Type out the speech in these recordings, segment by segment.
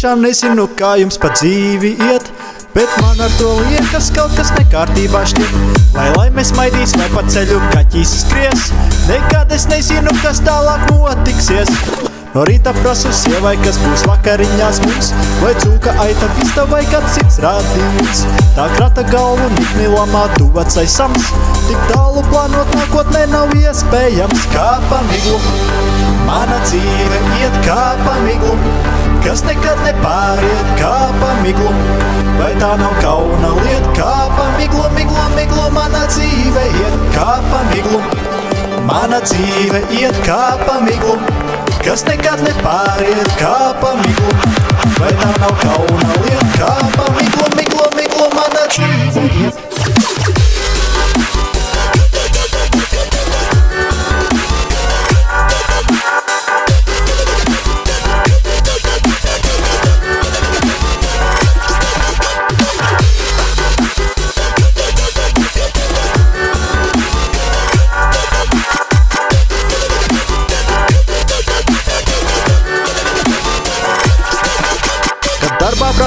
tiešām nezinu, kā jums pa dzīvi iet, bet man ar to liekas kaut kas nekārtībā šķiet. Vai laimes maidīs, vai pa ceļu kaķis skries, nekad es nezinu, kas tālāk notiksies. No rīta prasu sievai, kas būs vakariņās mums, vai cūka aita vista, vai kāds cits rādījums. Tā krata galvu nikni lamā tu vecais sams, tik tālu plānot nākotnē nav iespējams. Kā pa miglu, mana dzīve iet kā pa miglu, kas nekad nepāriet kā pa miglu. Vai tā nav kauna lieta, kā pa miglu, miglu, miglu, mana dzīve iet kā pa miglu. Mana dzīve iet kā pa miglu, kas nekad nepāriet kā pa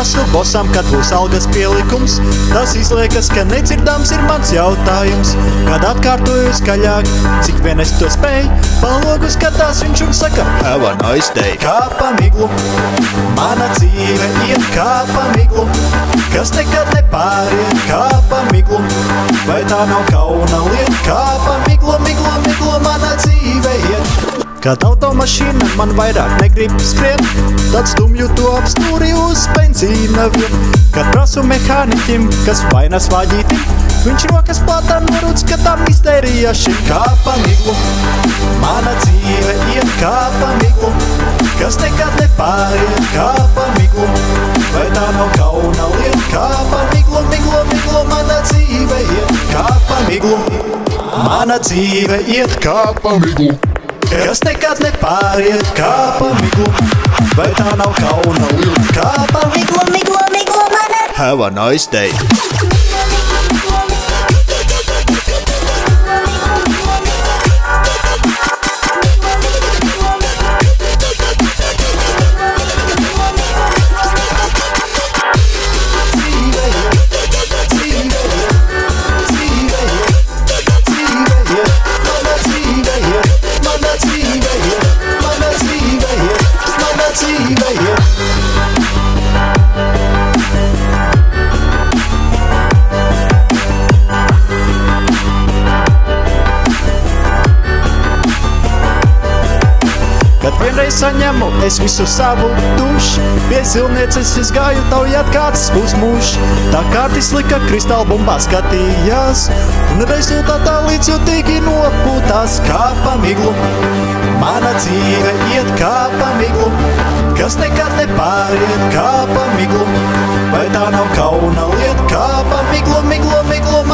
prasu bosam, kad būs algas pielikums, tas izliekas, ka nedzirdams ir mans jautājums. Kad atkārtoju skaļāk, cik vien es to spēju, palogu skatās viņš un saka, have a nice day. Kā pa miglu, mana dzīve iet kā pa miglu, kas nekad nepāriet kā pa miglu. Vai tā nav kauna lieta, kā pa miglu, miglu, miglu, mana dzīve iet. Kad automašīna man vairāk negrib skriet, tad stumju to apstūri uz benzīna vietu. Kad prasu mehāniķim, kas vainas vāģīti, viņš rokas plātā norūd skatām iztērija šim kā pa miglu. Mana dzīve iet kā pa miglu, kas nekad nepāriet kā pa miglu. Vai tā nav kauna lieta, kā pa miglu, miglu, mana dzīve iet kā pa miglu. Mana dzīve iet kā pa miglu kas nekad nepāriet kā pa miglu. Vai tā nav kauna lieta, kā pa miglu? Miglo, miglo, mana Have a nice day! vienreiz saņemu es visu savu dušu. Piesilniecis izgāju taujāt kāds būs mūžs. Tā kā tis lika kristāla bumbā skatījās, un rezultātā līdzjūtīgi nopūtās kā pamiglu. Mana dzīve iet kā pamiglu, kas nekad nepāriet kā pamiglu. Vai tā nav kauna lieta kā pamiglu, miglu, miglu? miglu